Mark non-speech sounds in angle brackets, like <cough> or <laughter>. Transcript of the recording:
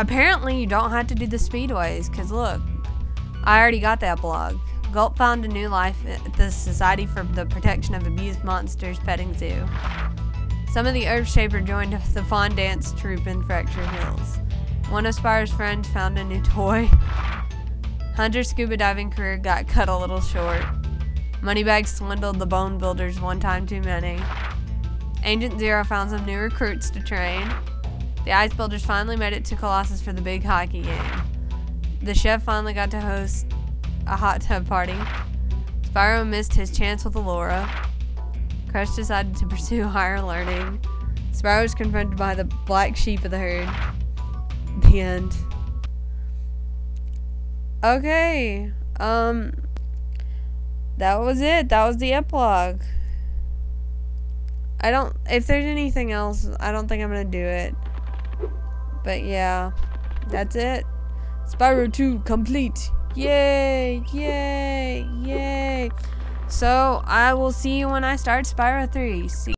apparently you don't have to do the speedways, because look, I already got that blog. Gulp found a new life at the Society for the Protection of Abused Monsters Petting Zoo. Some of the Earthshaper joined the Faun Dance troupe in Fracture Hills. One of Spyro's friends found a new toy. <laughs> Hunter's scuba diving career got cut a little short. Moneybags swindled the Bone Builders one time too many. Agent Zero found some new recruits to train. The Ice Builders finally made it to Colossus for the big hockey game. The chef finally got to host a hot tub party. Spyro missed his chance with Elora. Crush decided to pursue <laughs> higher learning. Spyro was confronted by the black sheep of the herd. The end. Okay. Um that was it. That was the epilogue. I don't if there's anything else, I don't think I'm going to do it. But yeah. That's it. Spyro 2 complete. Yay! Yay! Yay! So, I will see you when I start Spyro 3. See